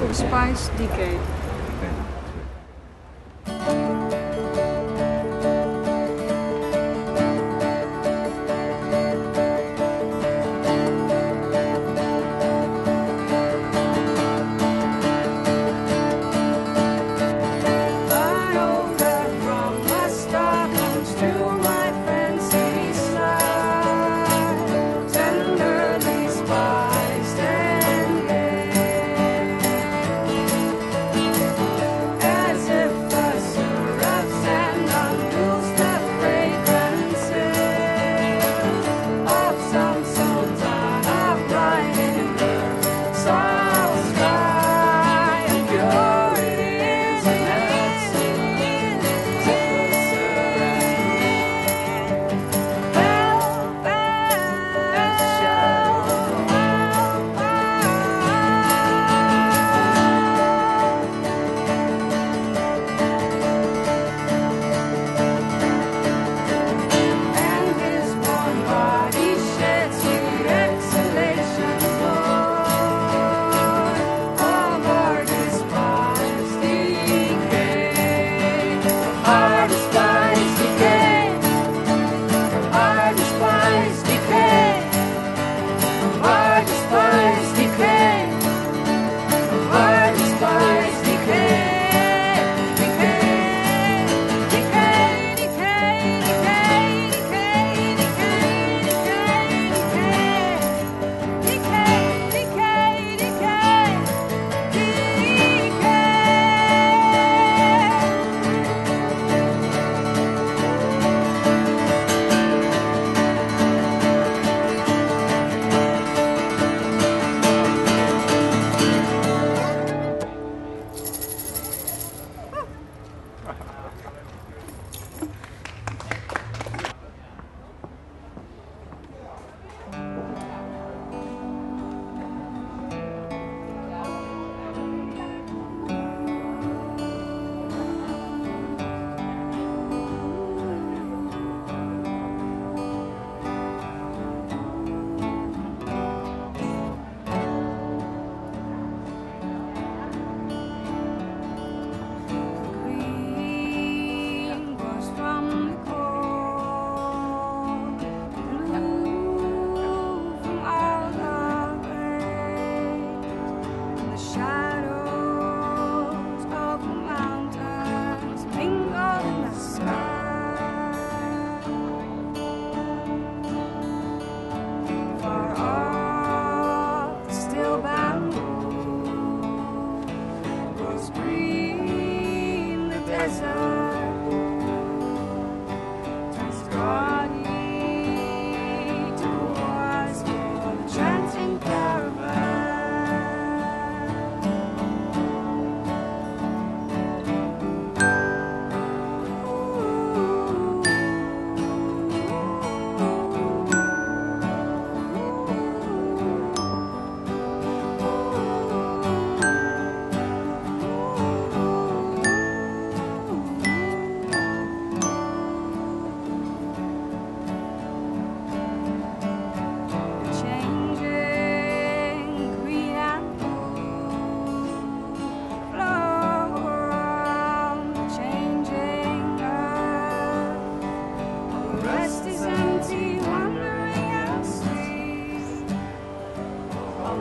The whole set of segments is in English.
to Spice Decay. Ha ha ha.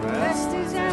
rest is